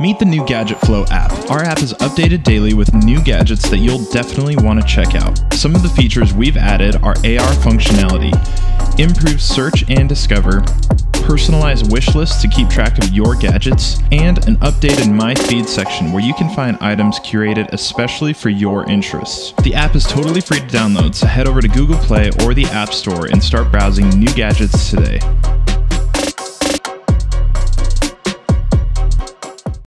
Meet the new Gadget Flow app. Our app is updated daily with new gadgets that you'll definitely want to check out. Some of the features we've added are AR functionality, improved search and discover, personalized wish lists to keep track of your gadgets, and an updated My Feed section where you can find items curated especially for your interests. The app is totally free to download, so head over to Google Play or the App Store and start browsing new gadgets today.